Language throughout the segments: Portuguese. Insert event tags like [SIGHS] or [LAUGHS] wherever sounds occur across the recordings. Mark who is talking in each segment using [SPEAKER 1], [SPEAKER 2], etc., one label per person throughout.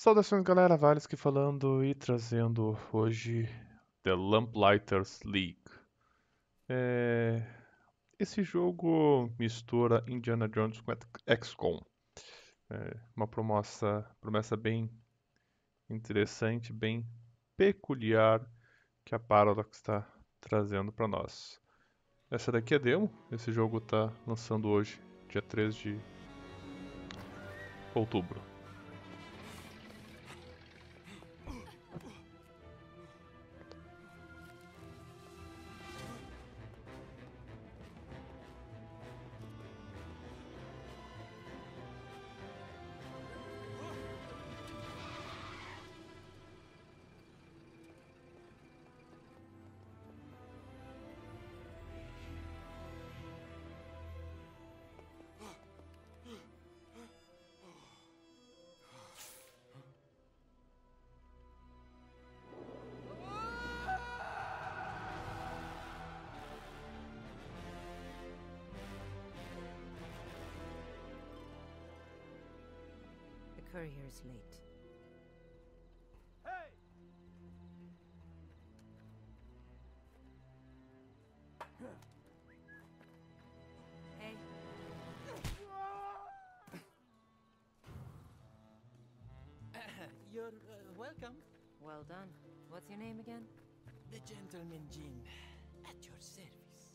[SPEAKER 1] Saudações galera, Vales que falando e trazendo hoje The Lamplighters League. É... Esse jogo mistura Indiana Jones com XCOM. É uma promessa, promessa bem interessante, bem peculiar que a Paradox está trazendo para nós. Essa daqui é demo, esse jogo está lançando hoje, dia 3 de outubro.
[SPEAKER 2] Courier's late.
[SPEAKER 3] Hey!
[SPEAKER 2] Hey,
[SPEAKER 3] You're uh, welcome.
[SPEAKER 2] well done. What's your name again?
[SPEAKER 3] The gentleman Jin, at your service.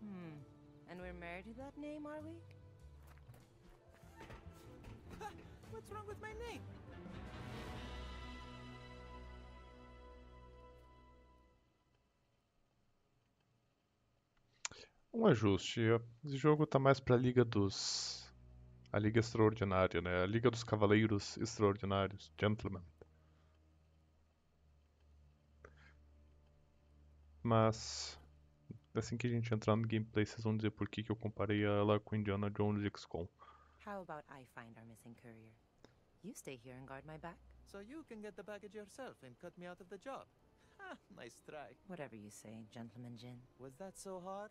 [SPEAKER 2] Hmm. And we're married to that name, are we?
[SPEAKER 3] What's wrong with my name?
[SPEAKER 1] Um ajuste. Esse jogo tá mais pra Liga dos. A Liga Extraordinária, né? A Liga dos Cavaleiros Extraordinários. Gentlemen. Mas. Assim que a gente entrar no gameplay, vocês vão dizer por que, que eu comparei ela com Indiana Jones e XCOM.
[SPEAKER 2] How about I find our missing courier? You stay here and guard my back?
[SPEAKER 3] So you can get the baggage yourself and cut me out of the job. Ha! [LAUGHS] Nice try.
[SPEAKER 2] Whatever you say, Gentleman Jin.
[SPEAKER 3] Was that so hard?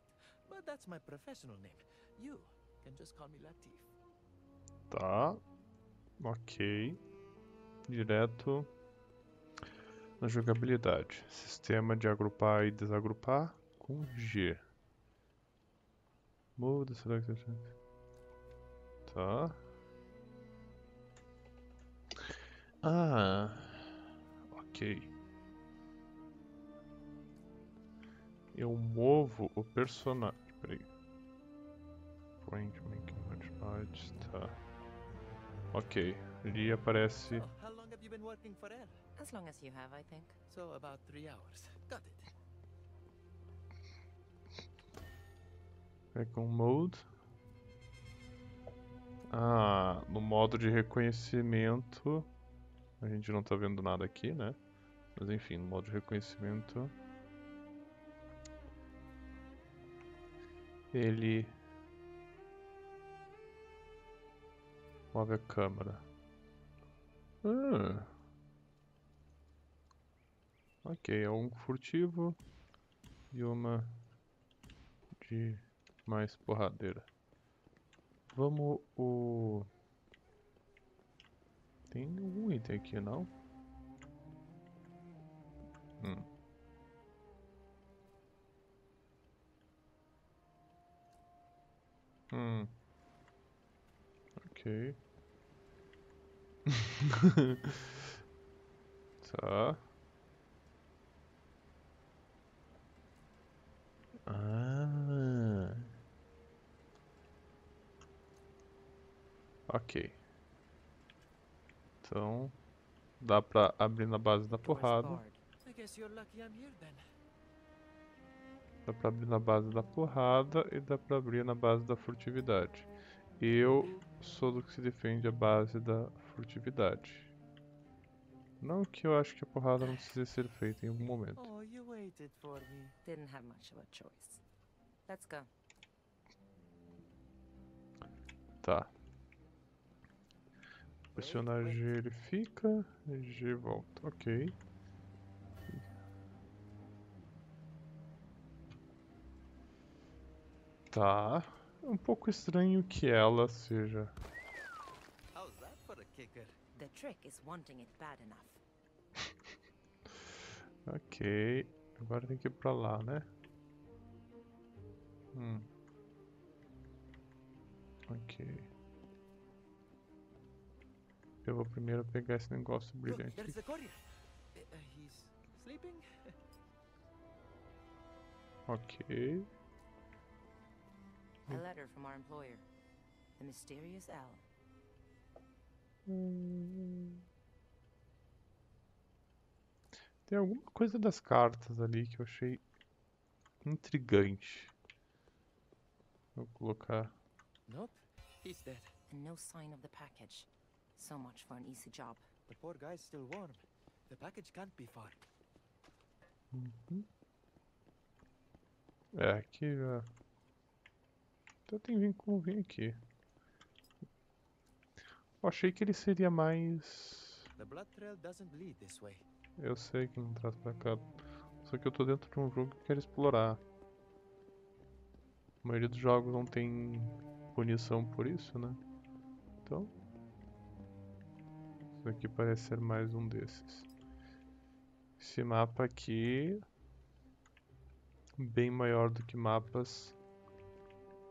[SPEAKER 3] But that's my professional name. You can just call me Latif.
[SPEAKER 1] Tá. Ok. Direto na jogabilidade. Sistema de agrupar e desagrupar com G. Move the selected. Tá. Ah. Ok. Eu movo o personagem. Peraí. Point making much light. Tá. Ok. Ali aparece.
[SPEAKER 3] Oh, how long have you been working for Air?
[SPEAKER 2] As long as you have, I think.
[SPEAKER 3] So about three hours. Got it.
[SPEAKER 1] Recon Mode. Ah, no modo de reconhecimento. A gente não tá vendo nada aqui, né? Mas enfim, no modo de reconhecimento. Ele. Move a câmera. Ah. Ok, é um furtivo e uma de mais porradeira. Vamos o. Tem algum item aqui, não? Hum. Hum. Ok. [LAUGHS] tá. Ah. Ok. Então, dá pra abrir na base da porrada. Dá pra abrir na base da porrada e dá pra abrir na base da furtividade. Eu sou do que se defende a base da furtividade. Não que eu acho que a porrada não precise ser feita em algum momento.
[SPEAKER 3] Oh, you waited for me.
[SPEAKER 2] Didn't have much of a choice. Let's go.
[SPEAKER 1] Tá. Pressionar G ele fica, G volta. Ok. Tá. É um pouco estranho que ela seja
[SPEAKER 3] kicker.
[SPEAKER 2] The trick is wanting it bad enough. [LAUGHS]
[SPEAKER 1] Ok. Agora tem que ir pra lá, né? Hum. Ok. Eu vou primeiro pegar esse negócio brilhante.
[SPEAKER 3] he's sleeping? [LAUGHS]
[SPEAKER 1] Ok.
[SPEAKER 2] A letter from our employer, the mysterious L.
[SPEAKER 1] Tem alguma coisa das cartas ali que eu achei intrigante. Vou colocar.
[SPEAKER 3] Nope, he's dead.
[SPEAKER 2] And no sign of the package. So much for an easy job.
[SPEAKER 3] The poor guy's still warm. The package can't be far.
[SPEAKER 1] É, aqui já. Então tem vem como vem aqui. Eu achei que ele seria mais.
[SPEAKER 3] The blood trail doesn't lead this way.
[SPEAKER 1] Eu sei que não traz pra cá. Só que eu tô dentro de um jogo que eu quero explorar. A maioria dos jogos não tem punição por isso, né? Então. Isso aqui parece ser mais um desses. Esse mapa aqui. Bem maior do que mapas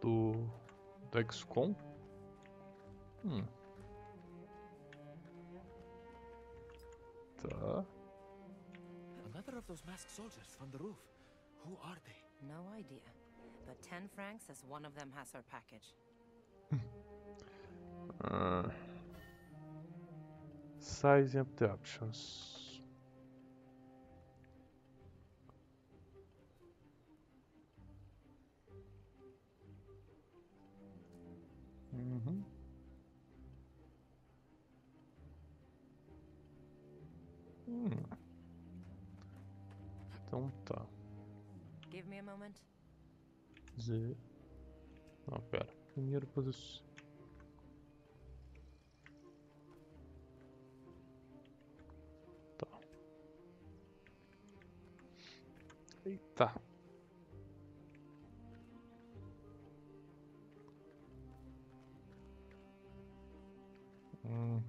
[SPEAKER 1] do. do XCOM. Hum. Tá.
[SPEAKER 3] Another of those masked soldiers from the roof. Who are they?
[SPEAKER 2] No idea. But 10 francs as one of them has our package.
[SPEAKER 1] Uh, [LAUGHS] sizing up the options. Uhum. Hum. Então tá.
[SPEAKER 2] Give me a moment.
[SPEAKER 1] Z. Não, pera. Primeiro posição. Eita. Hum.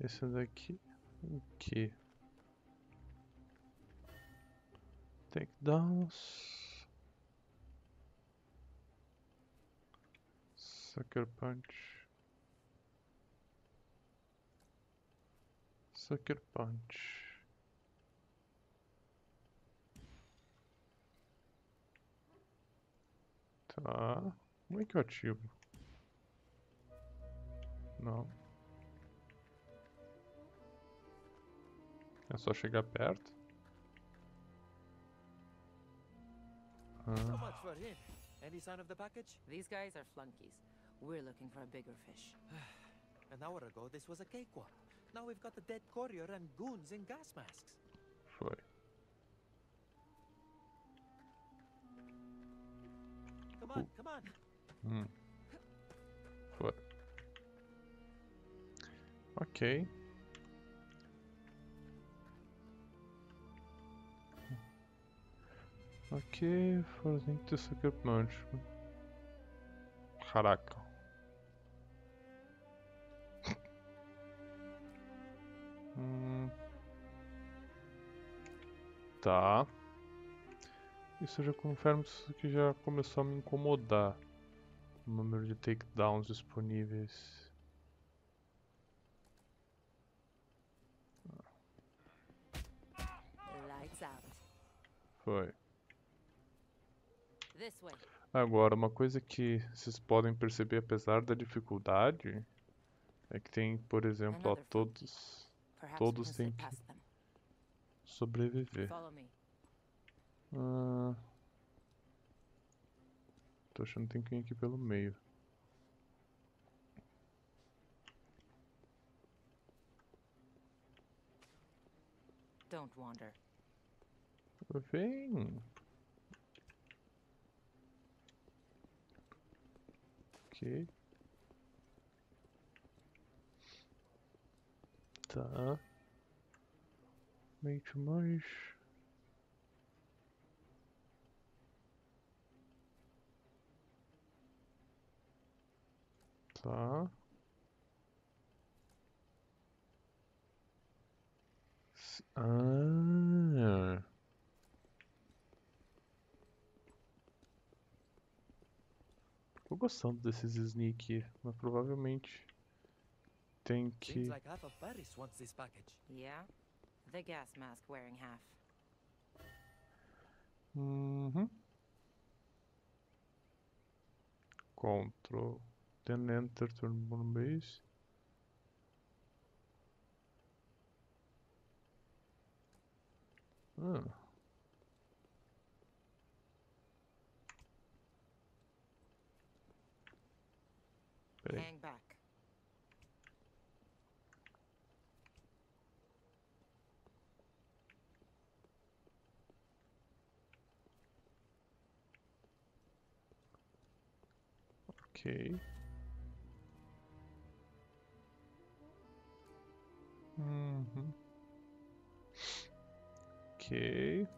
[SPEAKER 1] Esse daqui. O que? Takedowns. Sucker Punch. Sucker Punch. Tá. Como é que eu ativo? Não. É só chegar perto.
[SPEAKER 3] So
[SPEAKER 1] Ah,
[SPEAKER 3] much for him. Any sign of the package?
[SPEAKER 2] These guys are flunkies. We're looking for a bigger fish. [SIGHS]
[SPEAKER 3] An hour ago, this was a cakewalk. Now we've got the dead courier and goons in gas masks.
[SPEAKER 1] foi.
[SPEAKER 3] Come on, come on.
[SPEAKER 1] Hum. Foi. Ok. Ok, fazendo ter Sucker Punch. Caraca. Tá. Isso já confirmo isso que já começou a me incomodar. O número de takedowns disponíveis. Foi. Agora, uma coisa que vocês podem perceber, apesar da dificuldade, é que tem, por exemplo, ó,
[SPEAKER 2] Another
[SPEAKER 1] todos Todos têm que-. Sobreviver. Ah, tô achando que tem que vir aqui pelo meio.
[SPEAKER 2] Don't wander.
[SPEAKER 1] Vem! Ok. Tá. Mente mais. Tá. Ah. Tô gostando desses sneak, mas provavelmente tem que.
[SPEAKER 3] Seems like half of Paris wants this package.
[SPEAKER 2] Yeah? The gas mask wearing half.
[SPEAKER 1] Uhum. Control. Then enter turbo base. Ah. Peraí.
[SPEAKER 2] Hang back.
[SPEAKER 1] Ok. Uhum. Ok.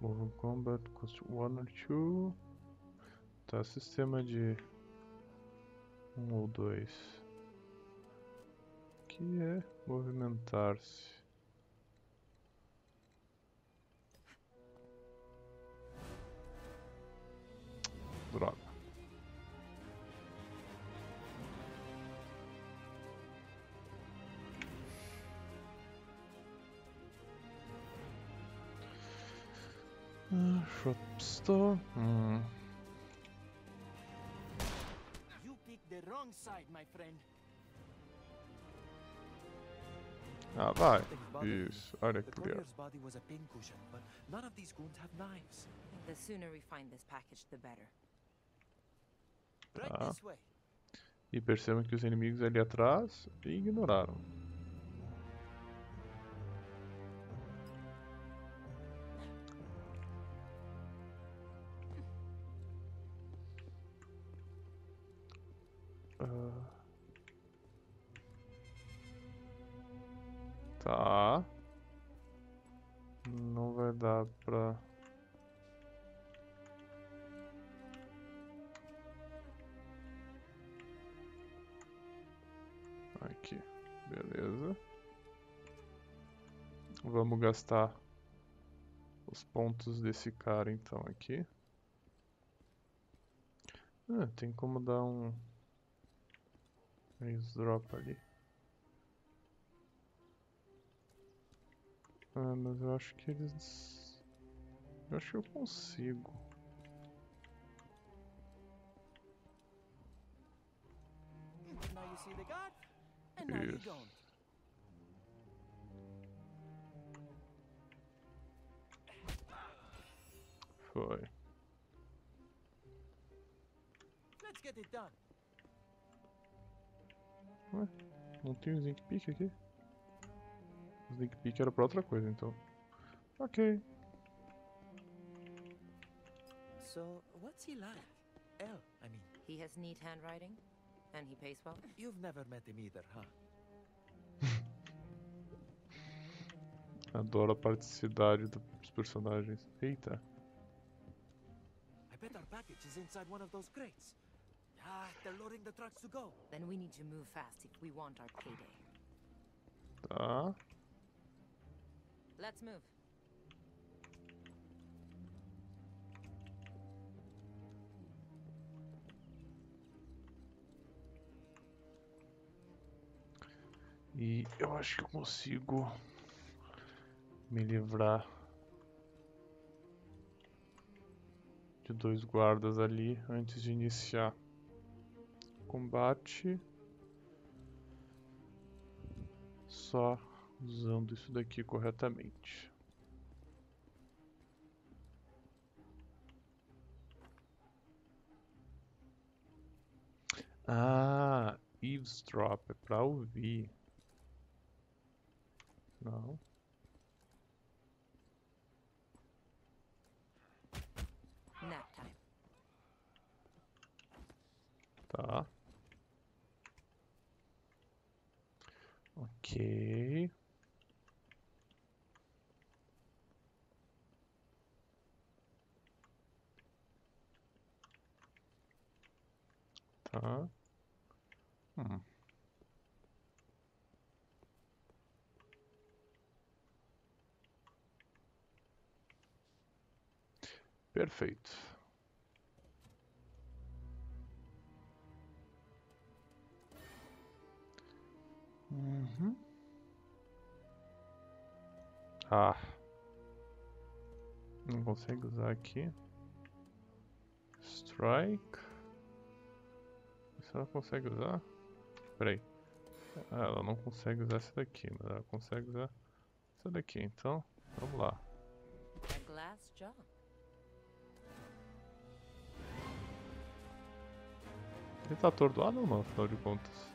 [SPEAKER 1] Move combat cost one or two. Tá, sistema de um ou dois. Que é movimentar-se. Droga.
[SPEAKER 2] Find this package, the better.
[SPEAKER 3] Right
[SPEAKER 1] Ah.
[SPEAKER 3] this way.
[SPEAKER 1] E percebam que os inimigos ali atrás ignoraram. Gastar os pontos desse cara então aqui. Ah, tem como dar um drop ali. Ah, mas eu acho que eles. Eu acho que eu consigo. Foi.
[SPEAKER 3] Let's get it done.
[SPEAKER 1] Não tem o Sneak Peek aqui? O Sneak Peek era pra outra coisa então. Ok.
[SPEAKER 3] So, what's he like? L, I mean.
[SPEAKER 2] He has neat handwriting, and he pays well.
[SPEAKER 3] You've never met him either, huh? [LAUGHS]
[SPEAKER 1] Adoro a praticidade dos personagens. Eita.
[SPEAKER 3] Bet our package is inside one of those crates. Ah, they're loading the trucks to go.
[SPEAKER 2] Then we need to move fast if we want our payday.
[SPEAKER 1] Tá.
[SPEAKER 2] Let's move.
[SPEAKER 1] E eu acho que eu consigo me livrar de dois guardas ali antes de iniciar o combate. Só usando isso daqui corretamente. Ah, eavesdrop é pra ouvir. Não.
[SPEAKER 2] Nap time.
[SPEAKER 1] Tá. Ok. Tá. Hum. Perfeito. Ah. Não consegue usar aqui. Strike. Você ela consegue usar? Peraí. Ah, ela não consegue usar essa daqui, mas ela consegue usar essa daqui. Então, vamos lá.
[SPEAKER 2] A glass jaw.
[SPEAKER 1] Ele tá atordoado ou não, afinal de contas?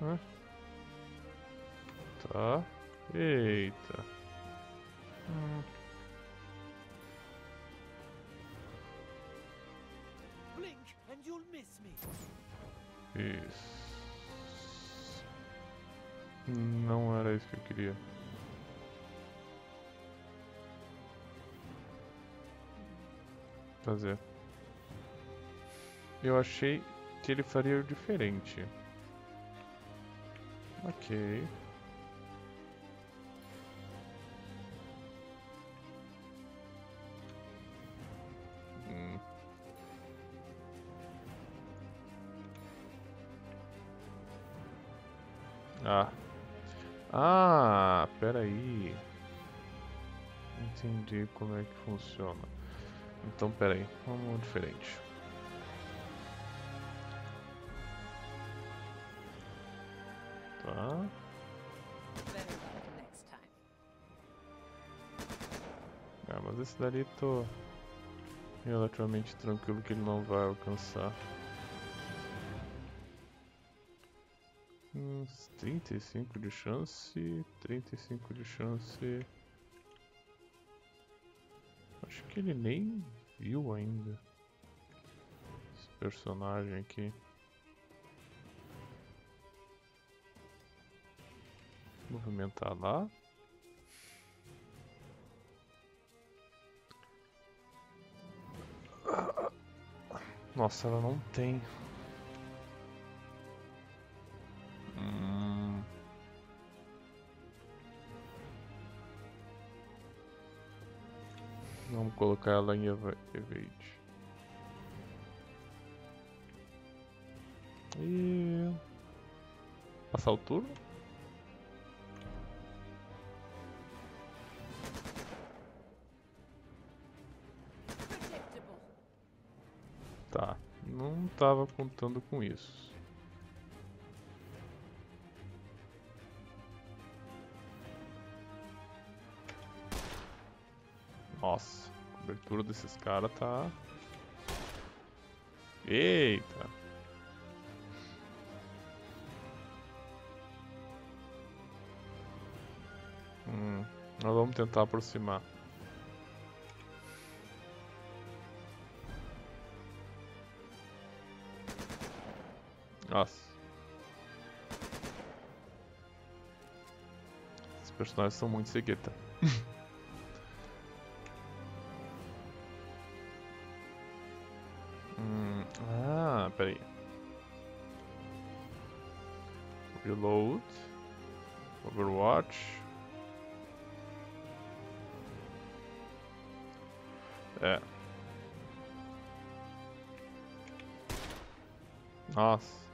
[SPEAKER 1] Hã? Tá. Eita. Hum.
[SPEAKER 3] Blink and you'll miss me.
[SPEAKER 1] Isso. Não era isso que eu queria. Fazer. Eu achei que ele faria diferente. Ok. Ah. Ah, peraí. Entendi como é que funciona. Então, peraí, vamos diferente. Tá. Ah, mas esse dali tô relativamente tranquilo que ele não vai alcançar. 35 de chance, 35 de chance. Acho que ele nem viu ainda esse personagem aqui. Movimentar lá. Nossa, ela não tem. Colocar ela em eva- evade. E passar o turno? Tá, não tava contando com isso. Cobertura desses caras tá. Eita! Hum, nós vamos tentar aproximar. Nossa. Esses personagens são muito cegueta. [LAUGHS] peraí. Reload. Overwatch. É. Nossa.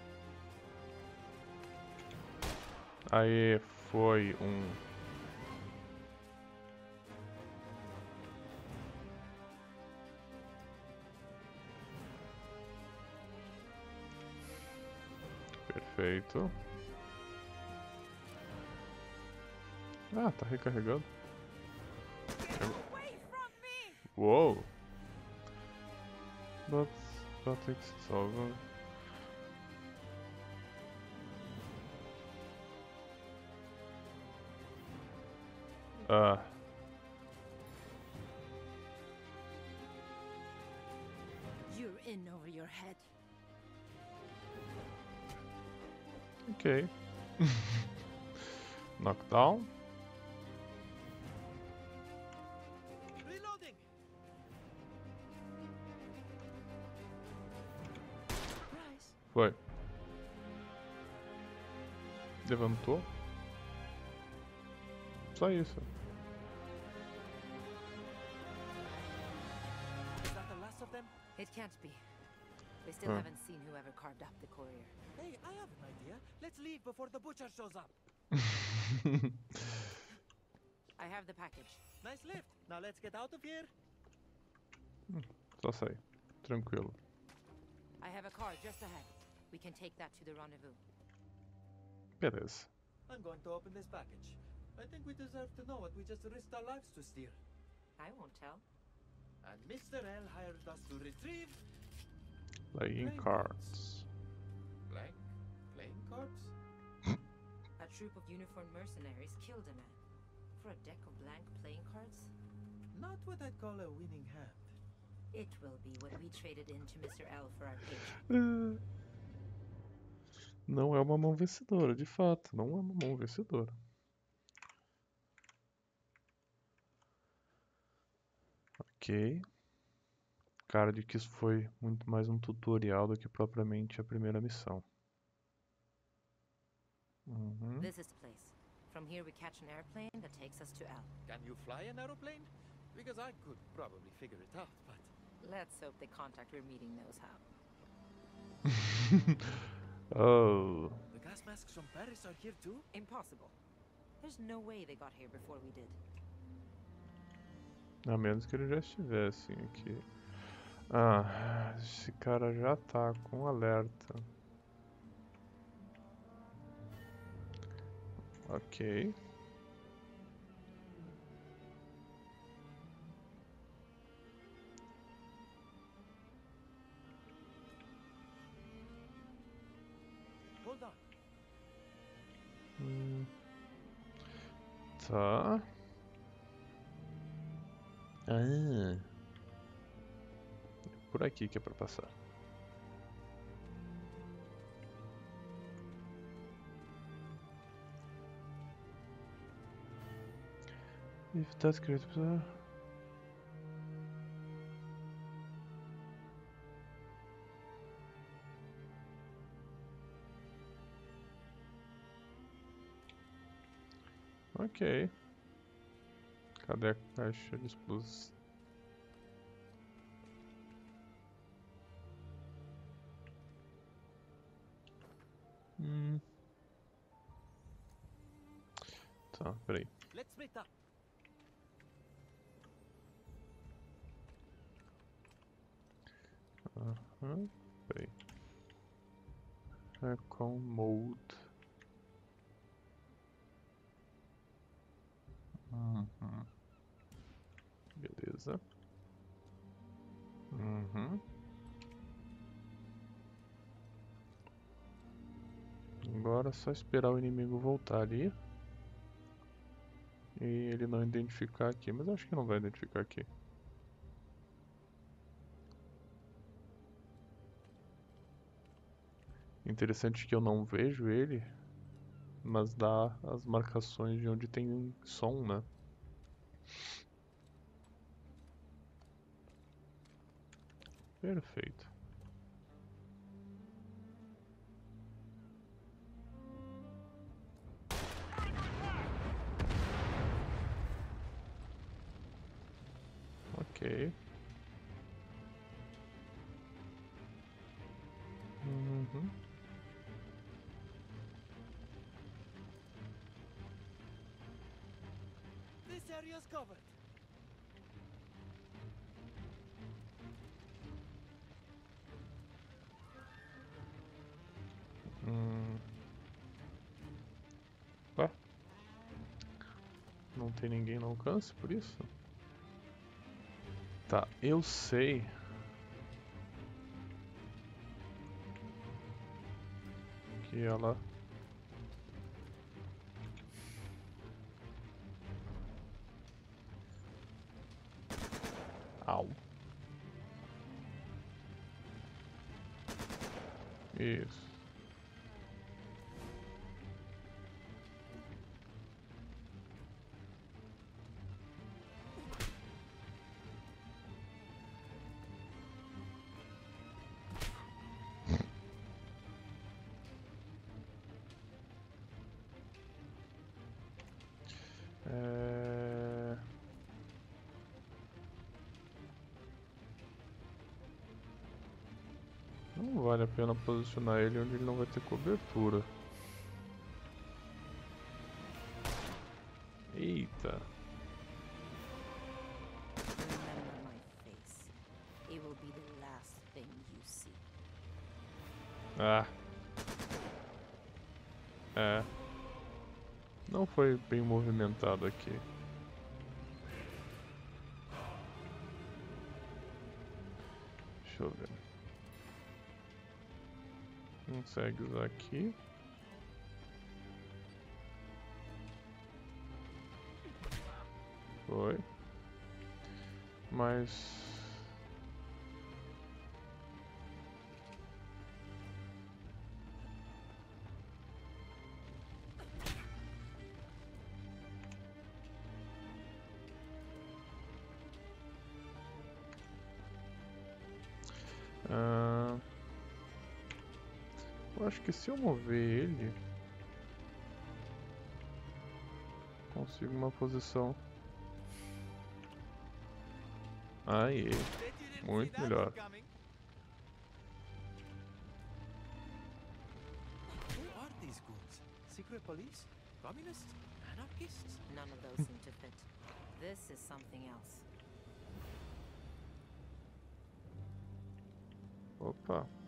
[SPEAKER 1] Aí foi um. Ah, tá recarregando. Uou! But, but it's Levantou. Só isso.
[SPEAKER 3] Is that the last of them?
[SPEAKER 2] It can't be. They still
[SPEAKER 1] Huh.
[SPEAKER 2] haven't seen whoever carved up the courier.
[SPEAKER 3] Hey, I have an idea. Let's leave before the butcher shows up.
[SPEAKER 2] I have the package.
[SPEAKER 3] Nice lift. Now let's get out of here.
[SPEAKER 1] Só sair. Tranquilo.
[SPEAKER 2] I have a car just ahead. We can take that to the rendezvous.
[SPEAKER 1] Beleza.
[SPEAKER 3] I'm going to open this package. I think we deserve to know what we just risked our lives to steal.
[SPEAKER 2] I won't tell.
[SPEAKER 3] And Mr. L hired us to retrieve
[SPEAKER 1] Playing
[SPEAKER 3] Playing
[SPEAKER 1] cards.
[SPEAKER 3] blank playing cards.
[SPEAKER 2] A troop of uniformed mercenaries killed a man. For a deck of blank playing cards?
[SPEAKER 3] Not what I'd call a winning hand.
[SPEAKER 2] It will be what we traded in to Mr. L for our page. [LAUGHS]
[SPEAKER 1] Não é uma mão vencedora, de fato. Não é uma mão vencedora. Ok. Cara de que isso foi muito mais um tutorial do que propriamente a primeira missão. Uhum.
[SPEAKER 2] This is the place. From here we catch an airplane that takes us to L.
[SPEAKER 3] Can you fly an aeroplane? Because I could probably figure it out, but
[SPEAKER 2] Let's hope the contact we're meeting knows [LAUGHS] how.
[SPEAKER 1] Oh.
[SPEAKER 3] the gas masks from Paris are here too?
[SPEAKER 2] Impossible. There's no way they got here before we did.
[SPEAKER 1] A menos que eles já estivessem aqui. Ah, esse cara já tá com alerta. Ok. Tá. Ah. É Por aqui que é pra passar. If that's great, Ok. Cadê a caixa de explosão? Hum. Tá, peraí.
[SPEAKER 3] Let's split up.
[SPEAKER 1] Aham, peraí. Recon Mode. Uhum. Beleza. Uhum. Agora é só esperar o inimigo voltar ali. E ele não identificar aqui, mas acho que não vai identificar aqui. Interessante que eu não vejo ele, mas dá as marcações de onde tem som, né? Perfeito. Ok.
[SPEAKER 3] Covered.
[SPEAKER 1] Hum. Ué? Não tem ninguém no alcance por isso? Tá, eu sei. Que ela. Pena posicionar ele onde ele não vai ter cobertura. Eita. Ah. É. Não foi bem movimentado aqui. Deixa eu ver. Consegue usar aqui. Foi. Mas acho que se eu mover ele, consigo uma posição. Aí, Muito melhor.
[SPEAKER 3] Secret police? Communists? Anarchists?
[SPEAKER 2] None of those seem to fit. This is something else.
[SPEAKER 1] Opa.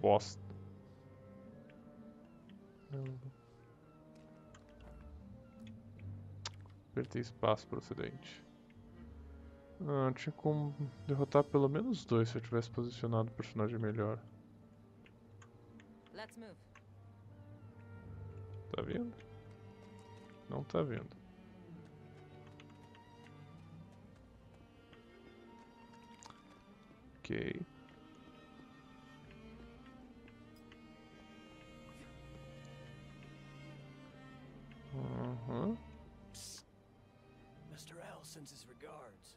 [SPEAKER 1] Bosta. Apertei espaço para o acidente. Ah, tinha como derrotar pelo menos dois se eu tivesse posicionado o personagem melhor.
[SPEAKER 2] Let's move.
[SPEAKER 1] Tá vendo? Não tá vendo. Ok. Uhum.
[SPEAKER 3] Mr. L sends his regards.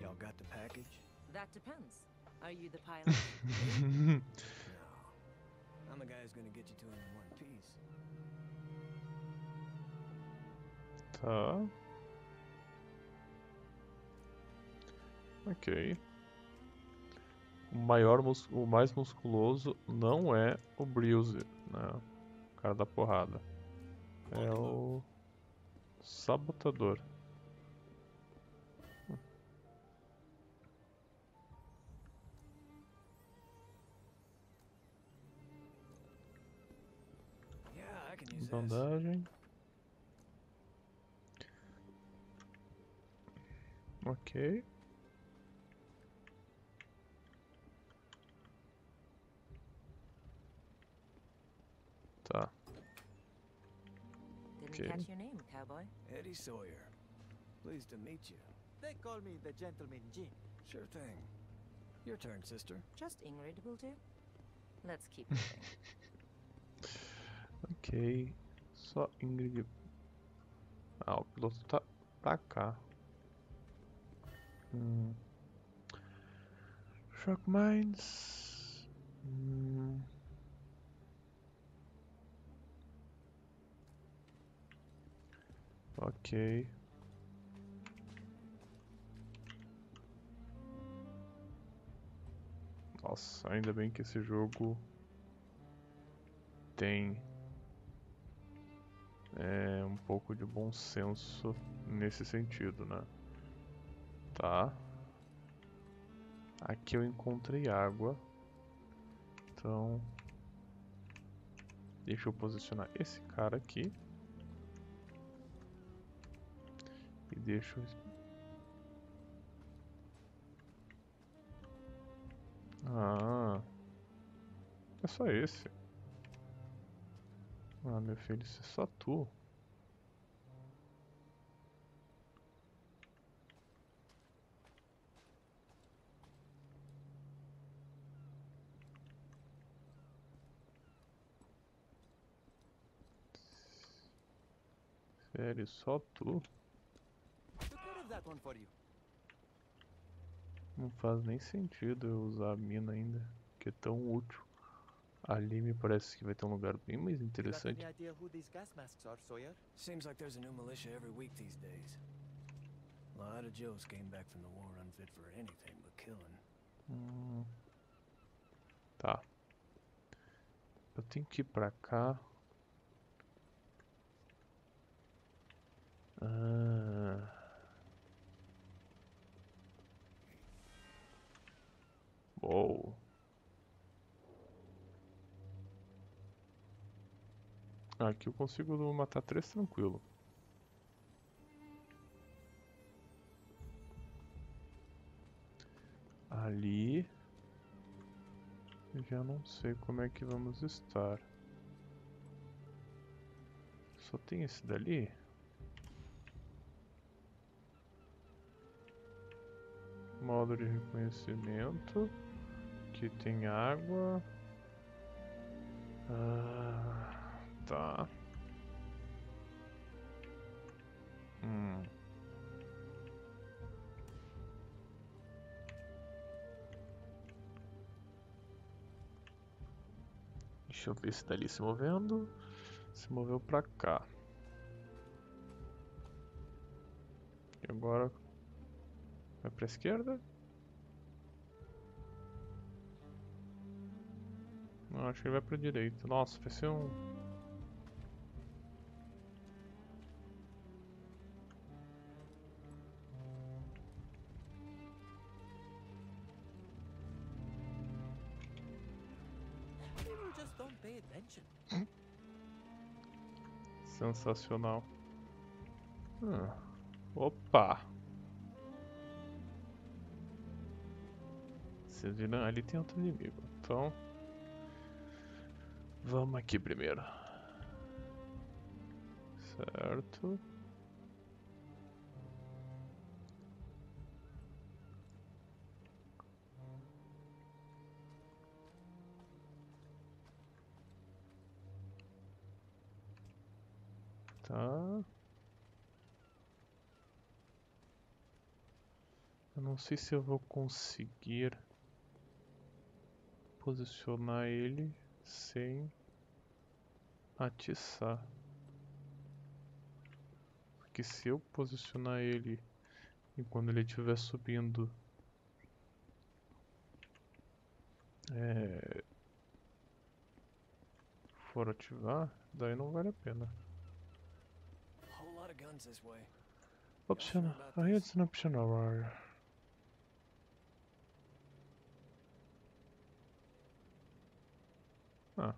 [SPEAKER 3] Y'all got the package?
[SPEAKER 2] That depends. Are you the pilot? [LAUGHS]
[SPEAKER 3] No. I'm the guy who's gonna get you to him in one piece.
[SPEAKER 1] Tá. Ok. O maior, o mais musculoso não é o Bruiser, né? O cara da porrada. É o sabotador. Bandagem. Ok.
[SPEAKER 2] Didn't catch your name, cowboy.
[SPEAKER 3] Eddie Sawyer. Pleased to meet you.
[SPEAKER 4] They call me the gentleman Jim.
[SPEAKER 3] Sure thing. Your turn, sister.
[SPEAKER 2] Just Ingrid will do. Let's keep [LAUGHS] moving.
[SPEAKER 1] Ok. Só Ingrid. Ah, o piloto tá pra cá. Hum. Shock Mines. Hum. Ok. Nossa, ainda bem que esse jogo tem é, um pouco de bom senso nesse sentido, né? Tá. Aqui eu encontrei água. Então. Deixa eu posicionar esse cara aqui. Deixa eu. Ah. É só esse. Ah, meu filho, isso é só tu. Sério, só tu?
[SPEAKER 4] Took care of that one for you.
[SPEAKER 1] Não faz nem sentido eu usar a mina ainda, que é tão útil. Ali me parece que vai ter um lugar bem mais interessante.
[SPEAKER 5] Seems like there's a new militia every week these days. A lot of Joes came back from the war unfit for anything but killing.
[SPEAKER 1] Hum. Tá. Eu tenho que ir pra cá. Ah. Uou. Aqui eu consigo matar três tranquilo. Ali. Já não sei como é que vamos estar. Só tem esse dali? Modo de reconhecimento. Aqui tem água. Ah, tá. Hum. Deixa eu ver se tá ali se movendo. Se moveu pra cá. E agora vai pra esquerda? Acho que ele vai pra direita. Nossa, vai ser um. Sensacional. Ah, Opa! Vocês viram? Ali tem outro inimigo. Então. Vamos aqui primeiro. Certo. Tá. Eu não sei se eu vou conseguir posicionar ele sem atiçar. Porque se eu posicionar ele e quando ele estiver subindo é, for ativar, daí não vale a pena. Optional. Ah, it's an optional Ah.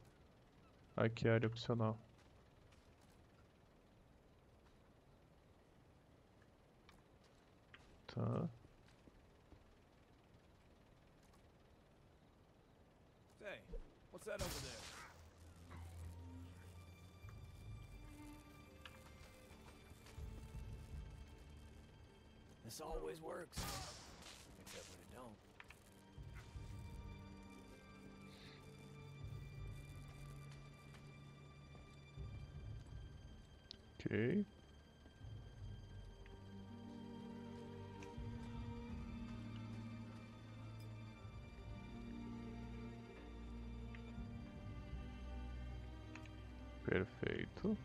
[SPEAKER 1] Aqui é área opcional. Tá.
[SPEAKER 5] Say, what's that over there? This always works.
[SPEAKER 1] Ok. Perfeito.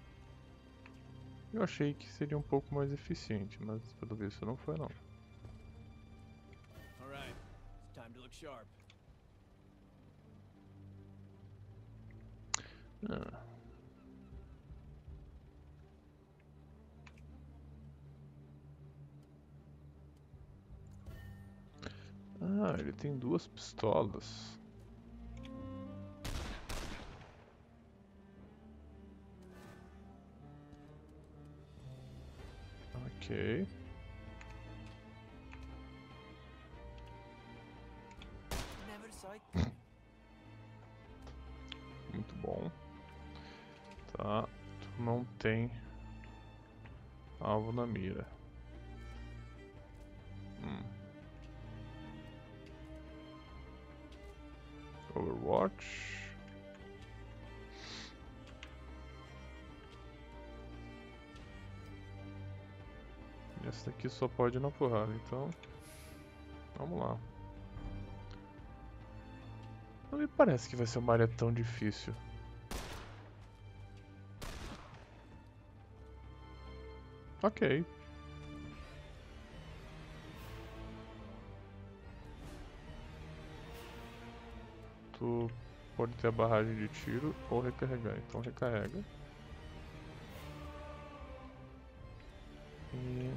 [SPEAKER 1] Eu achei que seria um pouco mais eficiente, mas pelo visto não foi não.
[SPEAKER 5] Alright, it's time to look sharp.
[SPEAKER 1] Ah. Ah, ele tem duas pistolas. Ok. [LAUGHS] Muito bom. Tá. Tu não tem alvo na mira. Overwatch. Esse daqui só pode ir na porrada, então. Vamos lá. Não me parece que vai ser uma área tão difícil. Ok. Pode ter a barragem de tiro ou recarregar. Então recarrega. E...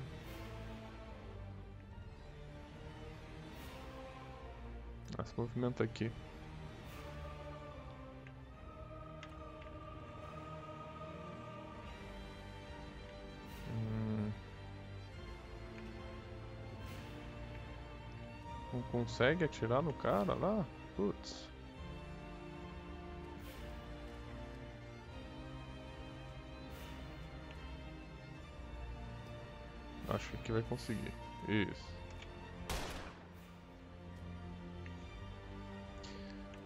[SPEAKER 1] Ah, se movimenta aqui. Hum. Não consegue atirar no cara lá? Putz. Acho que vai conseguir. Isso.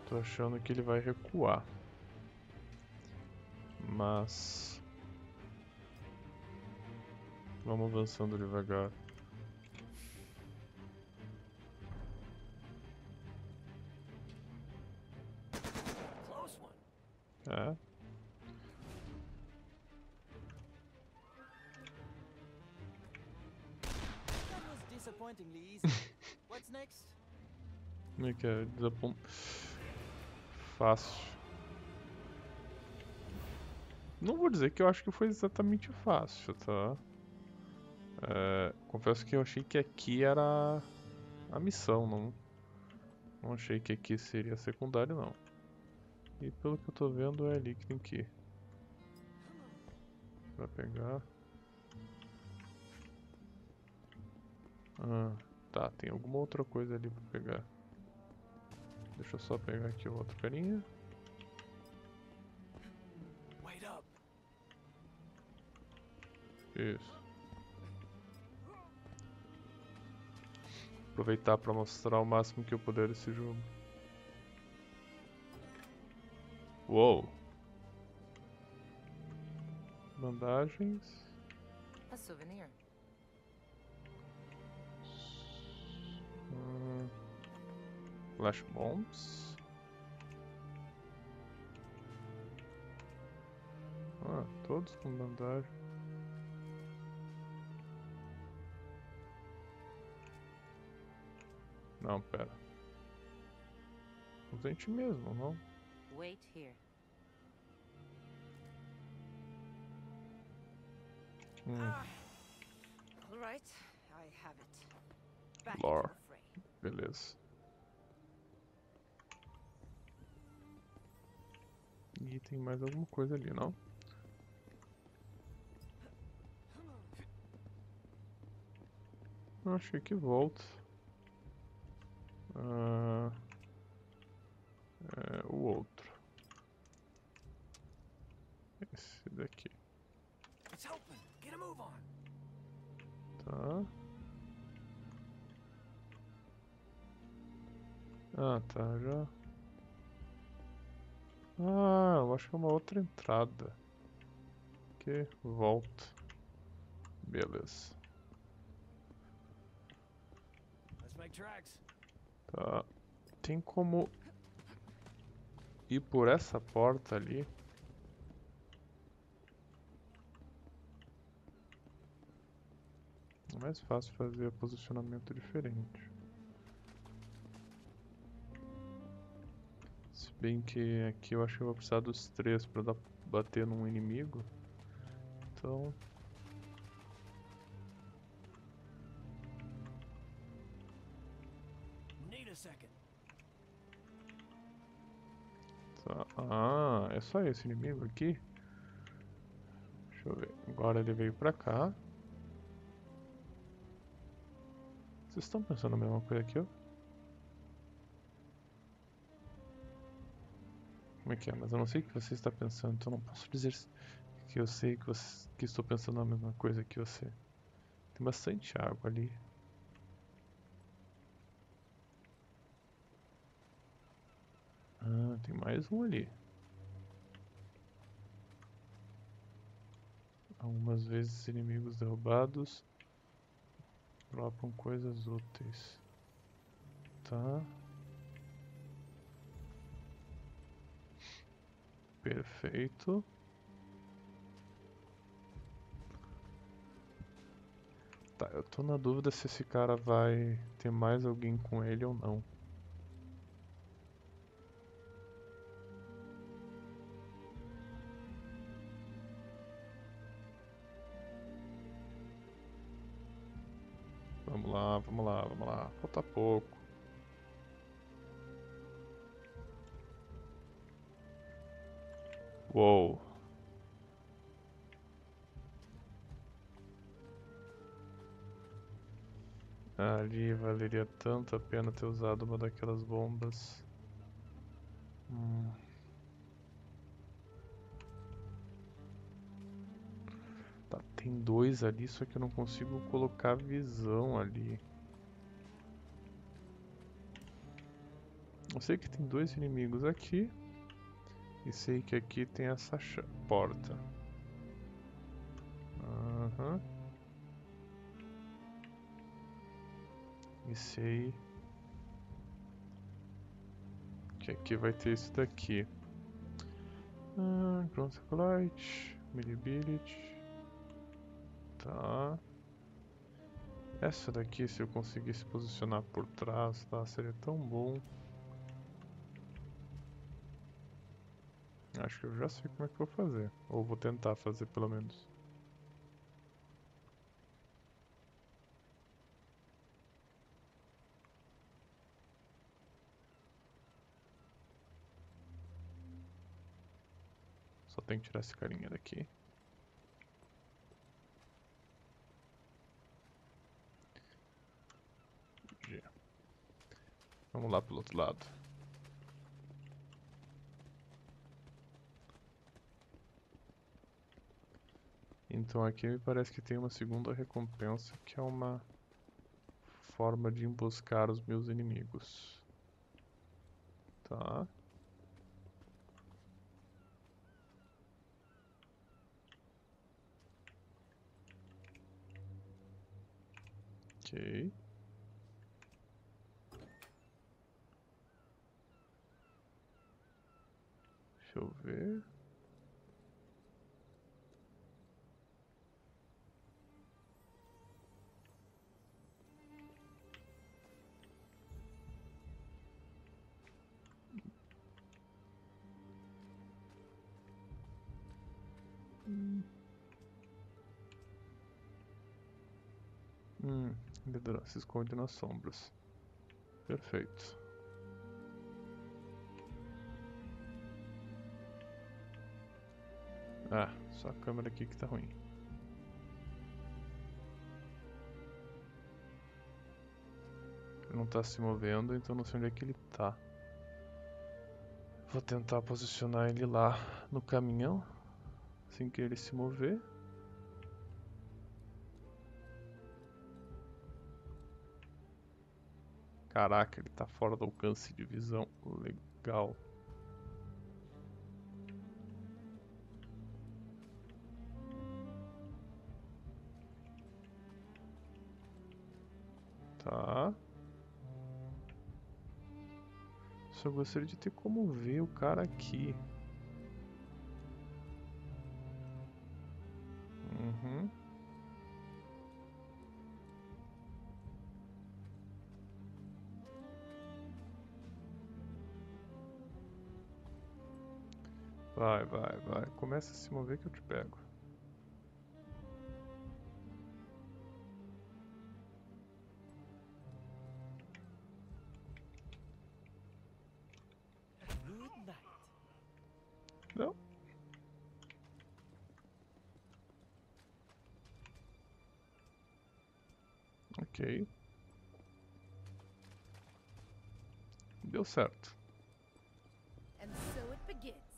[SPEAKER 1] Tô achando que ele vai recuar. Mas... Vamos avançando devagar. É. Fácil. Não vou dizer que eu acho que foi exatamente fácil, tá? É, confesso que eu achei que aqui era a missão, não, não achei que aqui seria secundário, não. E pelo que eu tô vendo é ali que tem que ir. Pra pegar. Ah, tá, tem alguma outra coisa ali pra pegar. Deixa eu só pegar aqui o outro carinha.
[SPEAKER 5] Wait up.
[SPEAKER 1] Isso. Aproveitar pra mostrar o máximo que eu puder esse jogo. Uou! Bandagens.
[SPEAKER 2] A souvenir.
[SPEAKER 1] Flash bombs. Ah, todos com bandagem. Não, pera. Usante mesmo, não?
[SPEAKER 2] Wait here.
[SPEAKER 1] Hum,
[SPEAKER 2] All right, I have it. Back
[SPEAKER 1] Lore. beleza. E tem mais alguma coisa ali, não? Achei que volta. Ah, é, o outro. Esse daqui.
[SPEAKER 5] It's open. Get a move on.
[SPEAKER 1] Tá. Ah, tá, já. Ah, eu acho que é uma outra entrada. Que volta. Beleza.
[SPEAKER 5] Let's make tracks.
[SPEAKER 1] Tá. Tem como ir por essa porta ali? É mais fácil fazer posicionamento diferente. Bem que aqui eu acho que eu vou precisar dos três pra dar- bater num inimigo. Então. Tá. Ah, é só esse inimigo aqui? Deixa eu ver. Agora ele veio pra cá. Vocês estão pensando a mesma coisa que eu? Como é que é? Mas eu não sei o que você está pensando, então não posso dizer que eu sei que, você, que estou pensando a mesma coisa que você. Tem bastante água ali. Ah, tem mais um ali. Algumas vezes inimigos derrubados dropam coisas úteis. Tá. Perfeito. Tá, eu tô na dúvida se esse cara vai ter mais alguém com ele ou não. Vamos lá, vamos lá, vamos lá. Falta pouco. Uou. Ali valeria tanto a pena ter usado uma daquelas bombas. Hum. Tá, tem dois ali, só que eu não consigo colocar visão ali. Eu sei que tem dois inimigos aqui. E sei que aqui tem essa porta. Aham. E sei que aqui vai ter isso daqui. Ah, Ground Light, Millibility. Tá. Essa daqui, se eu conseguisse posicionar por trás, tá? Seria tão bom. Acho que eu já sei como é que vou fazer. Ou vou tentar fazer pelo menos. Só tem que tirar esse carinha daqui. Vamos lá pro outro lado. Então aqui me parece que tem uma segunda recompensa que é uma forma de emboscar os meus inimigos. Tá. Ok. Deixa eu ver. Hum, liderança se esconde nas sombras. Perfeito. Ah, só a câmera aqui que tá ruim. Ele não tá se movendo, então não sei onde é que ele tá. Vou tentar posicionar ele lá no caminhão, assim que ele se mover. Caraca, ele tá fora do alcance de visão. Legal. Tá. Só gostaria de ter como ver o cara aqui. Vai, vai, vai. Começa a se mover que eu te pego. Não. Ok. Deu certo.
[SPEAKER 6] And so it begins.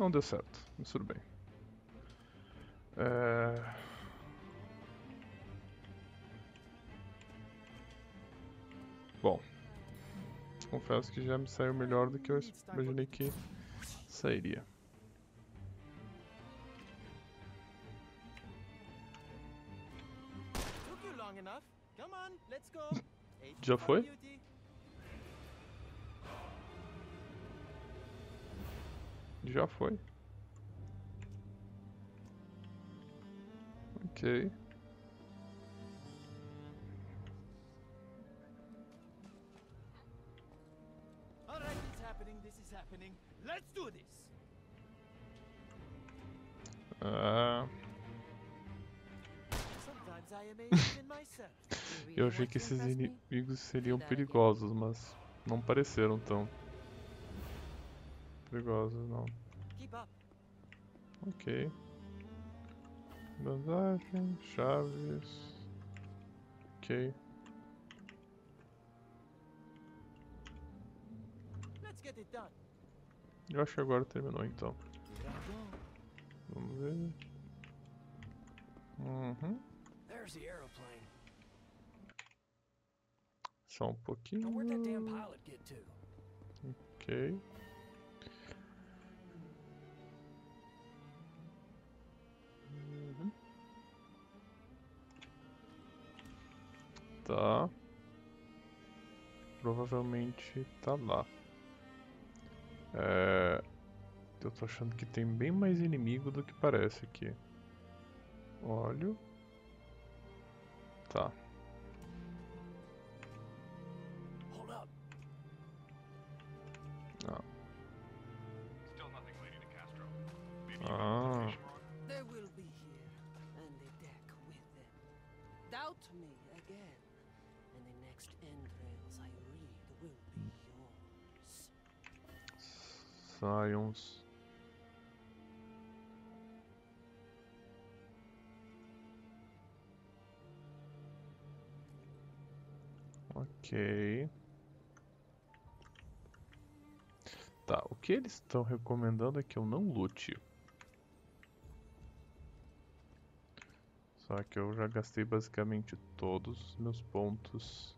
[SPEAKER 1] Não deu certo, mas tudo bem. É... Bom, confesso que já me saiu melhor do que eu imaginei que sairia.
[SPEAKER 4] Took you
[SPEAKER 1] Já foi. Ok. Ah, [LAUGHS] eu achei que esses inimigos seriam perigosos, mas não pareceram tão perigosos, não. Ok. Bandagem, chaves. Ok.
[SPEAKER 4] Let's get it done.
[SPEAKER 1] Eu acho que agora terminou então. Vamos ver. Uhum.
[SPEAKER 5] There's the aeroplane.
[SPEAKER 1] Só um pouquinho. Ok. Tá. Provavelmente tá lá. É... Eu tô achando que tem bem mais inimigo do que parece aqui. Óleo. Tá. Ok. Tá, o que eles estão recomendando é que eu não lute. Só que eu já gastei basicamente todos os meus pontos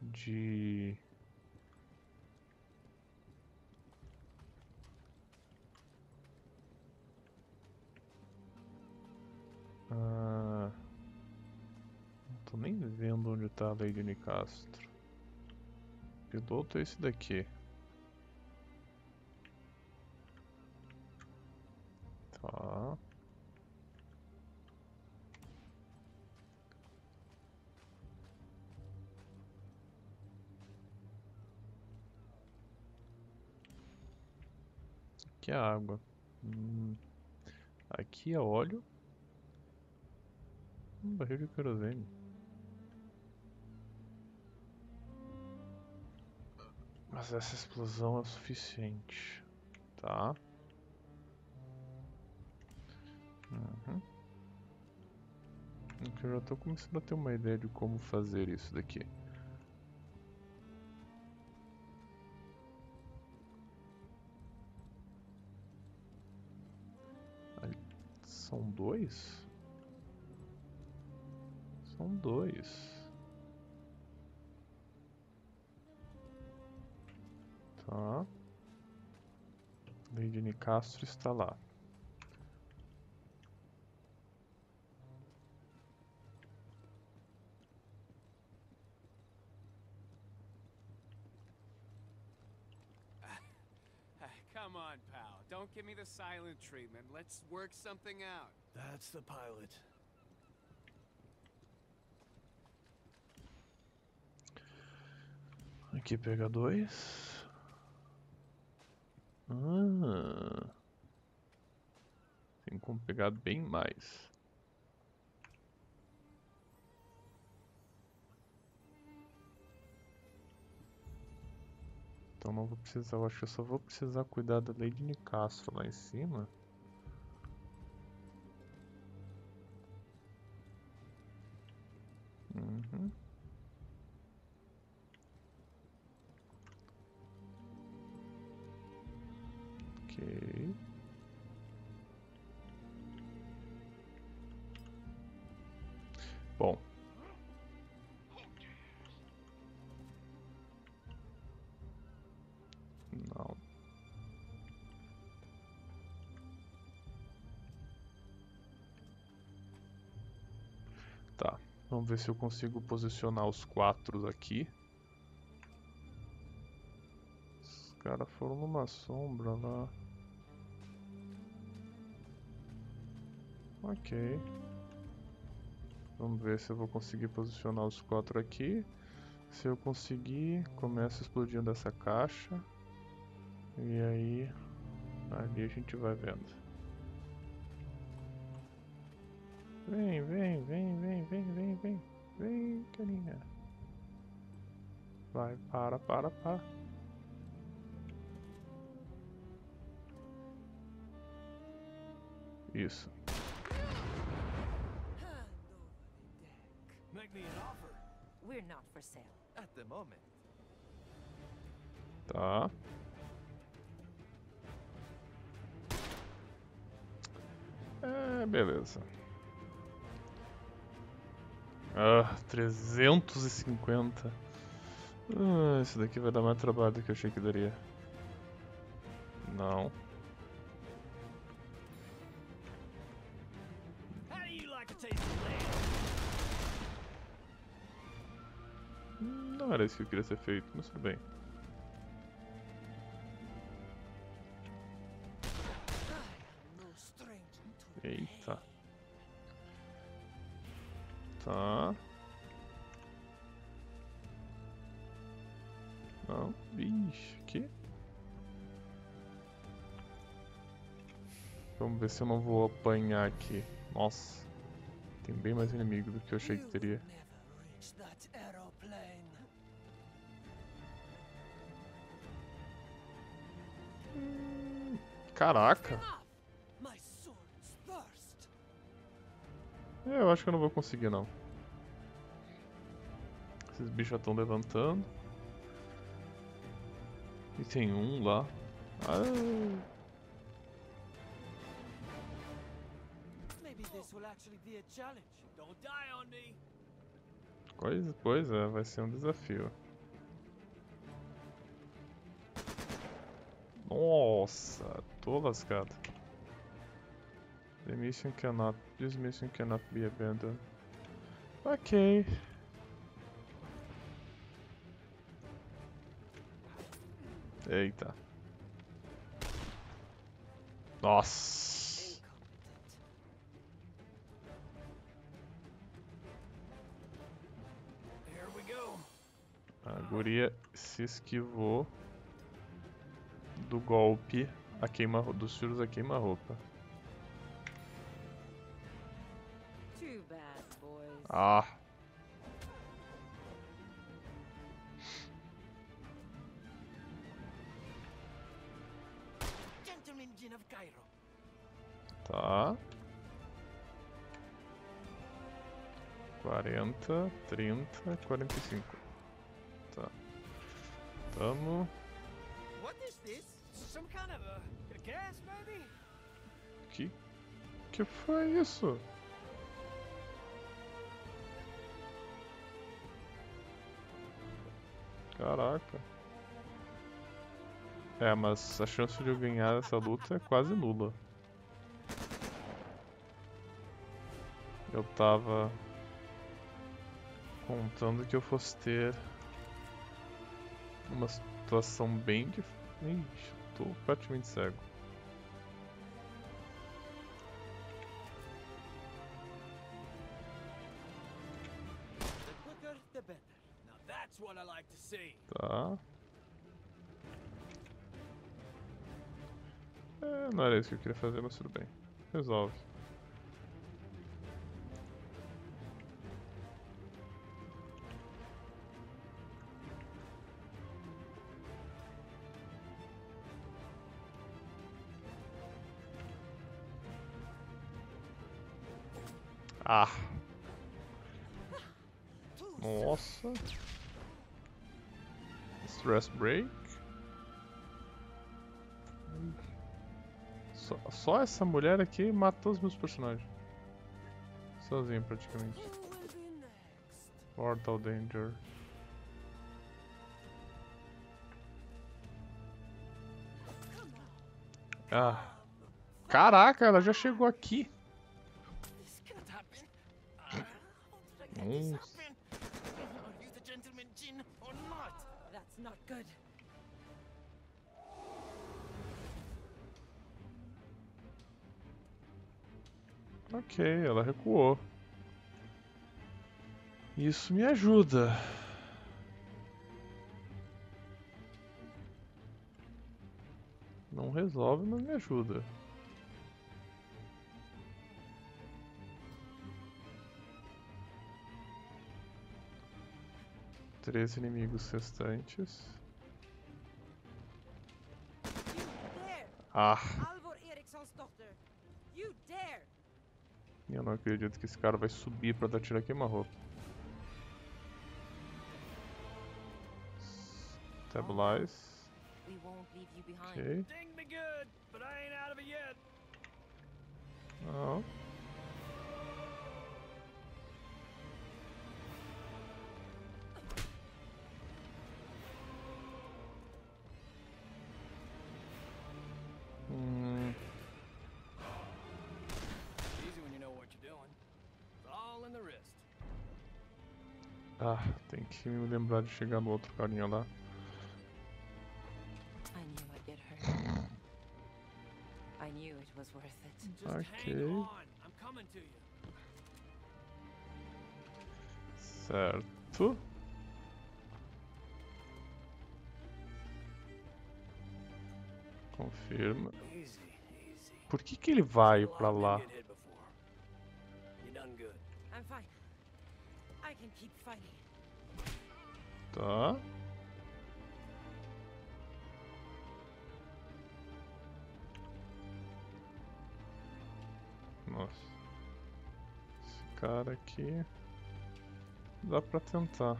[SPEAKER 1] de tô nem vendo onde tá a Lady Nicastro. Piloto é esse daqui. Tá. Aqui é água. Hum. Aqui é óleo. Um barril de querosene. Mas essa explosão é o suficiente, tá? Uhum. Ok, Eu já tô começando a ter uma ideia de como fazer isso daqui. São dois? São dois. Tá. Lady Nicastro está lá. [LAUGHS]
[SPEAKER 7] Come on, pal. Don't give me the silent treatment. Let's work something out.
[SPEAKER 5] That's the pilot.
[SPEAKER 1] Aqui pega dois. Ah. Tem como pegar bem mais. Então não vou precisar, eu acho que eu só vou precisar cuidar da Lady Nicastro lá em cima. Uhum. Bom. Não. Tá. Vamos ver se eu consigo posicionar os quatro aqui. Os caras foram numa sombra lá. Ok. Vamos ver se eu vou conseguir posicionar os quatro aqui. Se eu conseguir, começa explodindo essa caixa. E aí, ali a gente vai vendo. Vem, vem, vem, vem, vem, vem, vem. Vem, carinha. Vai, para, para, para. Isso. Tá. É, beleza. Ah, 350. Ah, esse daqui vai dar mais trabalho do que eu achei que daria. Não. Era isso que eu queria ser feito, mas tudo bem. Eita. Tá. Não, bicho, que? Vamos ver se eu não vou apanhar aqui. Nossa, tem bem mais inimigo do que eu achei que teria. Caraca. É, eu acho que eu não vou conseguir não. Esses bichos já estão levantando. E tem um lá. Ah,
[SPEAKER 5] Maybe this will actually be a challenge. Don't die on me.
[SPEAKER 1] Coisa, pois é, vai ser um desafio. Nossa, tô lascado. The mission cannot, this mission cannot be abandoned. Ok. Eita. Nossa. A guria se esquivou do golpe a queima dos tiros a queima-roupa.
[SPEAKER 2] Too bad, boys.
[SPEAKER 1] Ah.
[SPEAKER 5] Gentleman Jin of Cairo.
[SPEAKER 1] Tá. 40, 30, 45. Tá. Tamo.
[SPEAKER 5] What is this? Some kind of a, a gas, maybe?
[SPEAKER 1] Que. Que foi isso? Caraca. É, mas a chance de eu ganhar essa luta é quase nula. Eu tava contando que eu fosse ter uma situação bem difícil. Tô praticamente cego. Tá. É, não era isso que eu queria fazer, mas tudo bem. Resolve. Ah. Nossa. Stress break. Só, só essa mulher aqui matou os meus personagens. Sozinho praticamente. Mortal Danger. Ah. Caraca, ela já chegou aqui. Ok, ela recuou. Isso me ajuda. Não resolve, mas me ajuda. Três inimigos restantes. Ah, eu não acredito que esse cara vai subir pra dar tiro a queima-roupa. Stabilize.
[SPEAKER 2] We won't leave you behind.
[SPEAKER 1] Ok.
[SPEAKER 5] Ding
[SPEAKER 1] ah, tem que me lembrar de chegar no outro carinha lá. Ok. Certo. Confirma. Por que que ele vai pra lá?
[SPEAKER 8] I'm fine.
[SPEAKER 1] Tá. Nossa. Esse cara aqui. Dá pra tentar.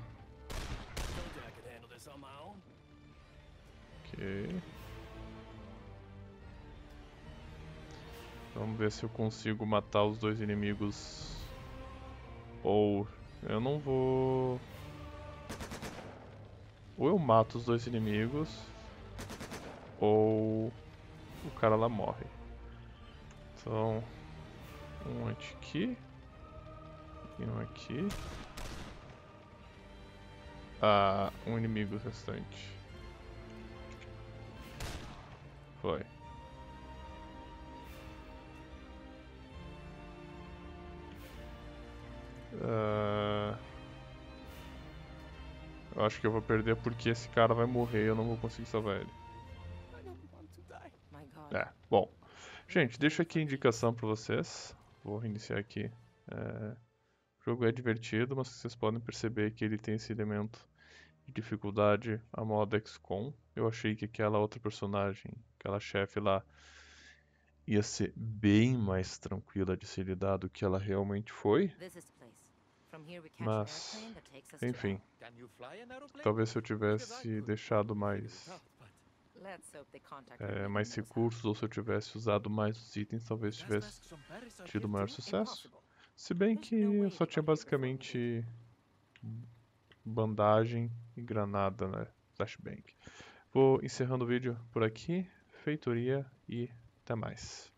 [SPEAKER 1] Ok. Vamos ver se eu consigo matar os dois inimigos. Ou eu não vou. Ou eu mato os dois inimigos. Ou o cara lá morre. Então. Um aqui. E um aqui. Ah, um inimigo restante. Foi. Ah, Eu acho que eu vou perder porque esse cara vai morrer e eu não vou conseguir salvar ele. É, bom. Gente, deixo aqui a indicação pra vocês. Vou reiniciar aqui. É, O jogo é divertido, mas vocês podem perceber que ele tem esse elemento de dificuldade a moda XCOM. Eu achei que aquela outra personagem, aquela chefe lá, ia ser bem mais tranquila de se lidar do que ela realmente foi. Mas, Enfim, talvez se eu tivesse deixado mais, é, mais recursos ou se eu tivesse usado mais os itens, talvez tivesse tido maior sucesso. Se bem que eu só tinha basicamente bandagem e granada, né? Flashbang. Vou encerrando o vídeo por aqui. Feitoria e até mais.